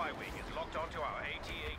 Y-Wing is locked onto our AT-AT